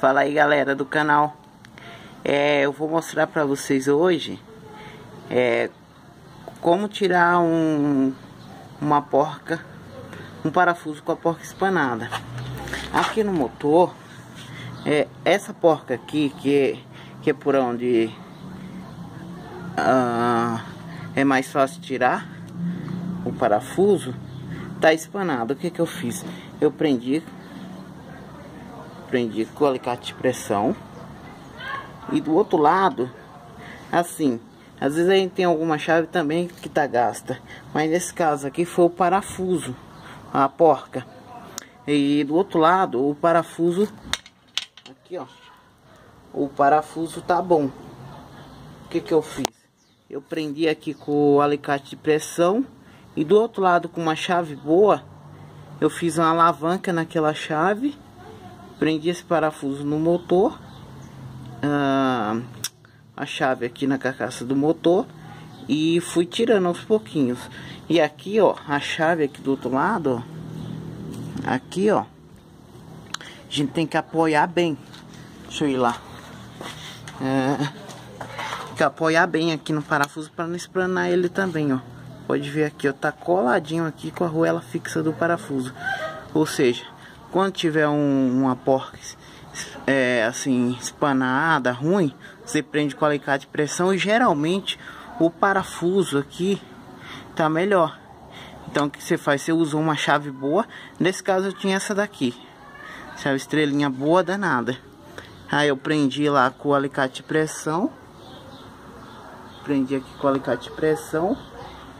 Fala aí galera do canal. É, Eu vou mostrar pra vocês hoje é, Como tirar um, uma porca Um parafuso com a porca espanada. Aqui no motor é, Essa porca aqui Que, é, que é por onde ah, É mais fácil tirar O parafuso Tá espanado. O que que eu fiz? Eu prendi prendi com alicate de pressão. E do outro lado, assim, às vezes a gente tem alguma chave também que tá gasta. Mas nesse caso aqui foi o parafuso, a porca. E do outro lado, o parafuso, aqui ó, o parafuso tá bom. O que que eu fiz? Eu prendi aqui com o alicate de pressão. E do outro lado, com uma chave boa, eu fiz uma alavanca naquela chave prendi esse parafuso no motor ah, a chave aqui na carcaça do motor e fui tirando aos pouquinhos. E aqui ó a chave aqui do outro lado ó, aqui ó a gente tem que apoiar bem. Deixa eu ir lá. É, que apoiar bem aqui no parafuso para não esplanar ele também ó. Pode ver aqui ó tá coladinho aqui com a arruela fixa do parafuso. Ou seja quando tiver um, uma porca é, assim espanada, ruim, você prende com alicate de pressão e geralmente o parafuso aqui tá melhor. Então o que você faz? Você usa uma chave boa. Nesse caso eu tinha essa daqui. Chave estrelinha boa danada. Aí eu prendi lá com o alicate de pressão. Prendi aqui com o alicate de pressão.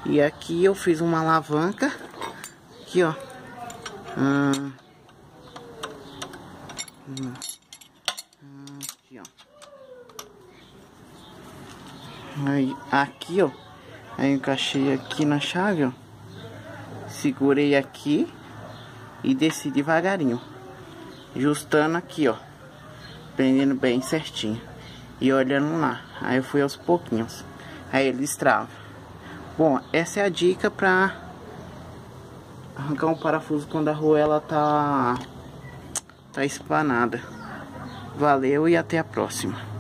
E aqui eu fiz uma alavanca. Aqui ó. Hum, Aqui, ó. Aí, aqui, ó. Aí encaixei aqui na chave, ó. Segurei aqui e desci devagarinho. Justando aqui, ó. Prendendo bem certinho. E olhando lá. Aí eu fui aos pouquinhos. Aí ele destrava. Bom, essa é a dica pra arrancar um parafuso quando a arruela tá tá espanada. Valeu e até a próxima.